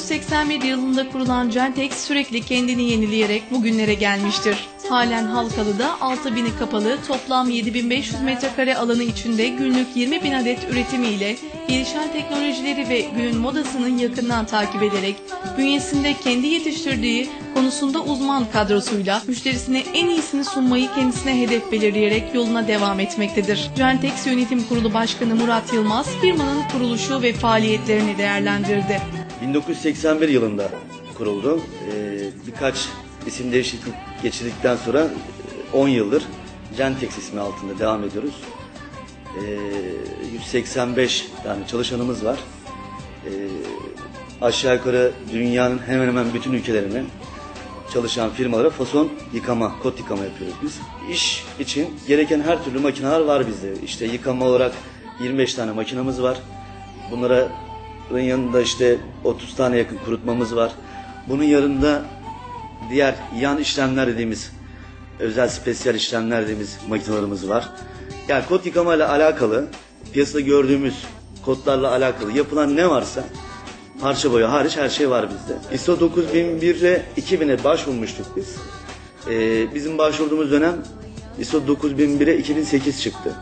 1981 yılında kurulan Gentex sürekli kendini yenileyerek bugünlere gelmiştir. Halen Halkalı'da 6000'i kapalı toplam 7500 metrekare alanı içinde günlük 20 bin adet üretimiyle gelişen teknolojileri ve günün modasının yakından takip ederek bünyesinde kendi yetiştirdiği konusunda uzman kadrosuyla müşterisine en iyisini sunmayı kendisine hedef belirleyerek yoluna devam etmektedir. Gentex Yönetim Kurulu Başkanı Murat Yılmaz firmanın kuruluşu ve faaliyetlerini değerlendirdi. 1981 yılında kuruldu. Ee, birkaç isim değişiklik geçirdikten sonra e, 10 yıldır Gentex ismi altında devam ediyoruz. Ee, 185 tane çalışanımız var. Ee, aşağı yukarı dünyanın hemen hemen bütün ülkelerine çalışan firmalara fason yıkama, kot yıkama yapıyoruz biz. İş için gereken her türlü makineler var bizde. İşte yıkama olarak 25 tane makinamız var. Bunlara bunun yanında işte 30 tane yakın kurutmamız var. Bunun yanında diğer yan işlemler dediğimiz özel spesiyel işlemler dediğimiz makinelerimiz var. Yani kod yıkama ile alakalı piyasada gördüğümüz kodlarla alakalı yapılan ne varsa parça boya hariç her şey var bizde. ISO 9001'e 2000'e başvurmuştuk biz. Ee, bizim başvurduğumuz dönem ISO 9001'e 2008 çıktı.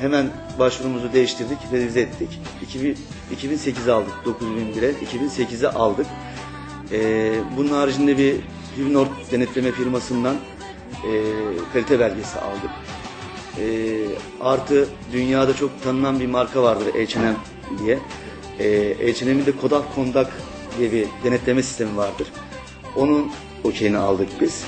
Hemen başvurumuzu değiştirdik, revize ettik. 2000, 2008'e aldık, 9001'e 2008'e aldık. Ee, bunun haricinde bir Hüvnort denetleme firmasından e, kalite belgesi aldık. E, artı dünyada çok tanınan bir marka vardır H&M diye. E, H&M'in de Kodak Kondak diye bir denetleme sistemi vardır. Onun okeyini aldık biz.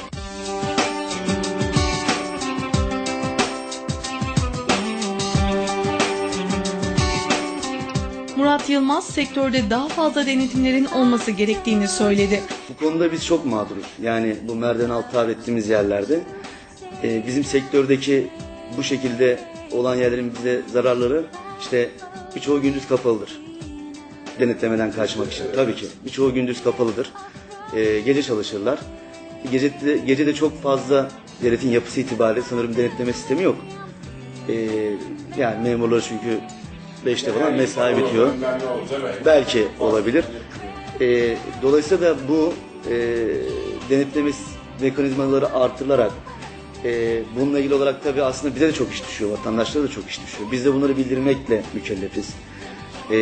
Murat Yılmaz sektörde daha fazla denetimlerin olması gerektiğini söyledi. Bu konuda biz çok mağduruz. Yani bu merdiven altı tabir ettiğimiz yerlerde e, bizim sektördeki bu şekilde olan yerlerin bize zararları işte birçoğu gündüz kapalıdır. Denetlemeden kaçmak için. Tabii ki. Birçoğu gündüz kapalıdır. E, gece çalışırlar. Gece de, gece de çok fazla devletin yapısı itibariyle sanırım denetleme sistemi yok. E, yani memurlar çünkü 5'te falan mesai bitiyor. Belki olabilir. E, dolayısıyla da bu e, denetleme mekanizmaları artırılarak e, bununla ilgili olarak tabii aslında bize de çok iş düşüyor, vatandaşlara da çok iş düşüyor. Biz de bunları bildirmekle mükellefiz. E,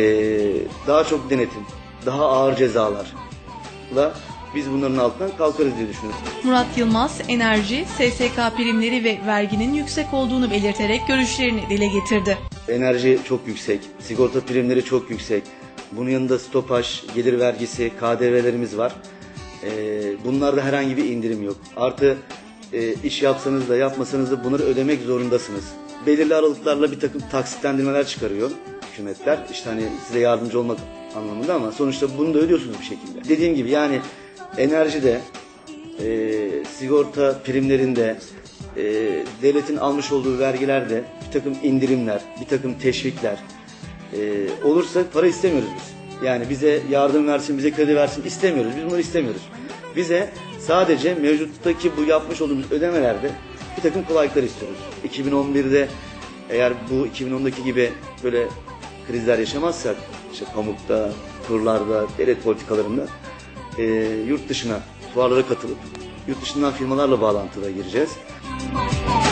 daha çok denetim, daha ağır cezalarla biz bunların altından kalkarız diye düşünüyoruz. Murat Yılmaz, enerji, SSK primleri ve verginin yüksek olduğunu belirterek görüşlerini dile getirdi. Enerji çok yüksek, sigorta primleri çok yüksek. Bunun yanında stopaj, gelir vergisi, KDV'lerimiz var. Ee, bunlarda herhangi bir indirim yok. Artı e, iş yapsanız da yapmasanız da bunları ödemek zorundasınız. Belirli aralıklarla bir takım taksitlendirmeler çıkarıyor hükümetler. İşte hani size yardımcı olmak anlamında ama sonuçta bunu da ödüyorsunuz bir şekilde. Dediğim gibi yani enerjide, e, sigorta primlerinde, e, devletin almış olduğu vergilerde bir takım indirimler, bir takım teşvikler e, olursa para istemiyoruz biz. Yani bize yardım versin, bize kredi versin istemiyoruz. Biz bunları istemiyoruz. Bize sadece mevcuttaki bu yapmış olduğumuz ödemelerde bir takım kolaylıklar istiyoruz. 2011'de eğer bu 2010'daki gibi böyle krizler yaşamazsak, işte pamukta, kurlarda, devlet politikalarında e, yurt dışına fuarlara katılıp yurt dışından firmalarla bağlantıya gireceğiz. Bye.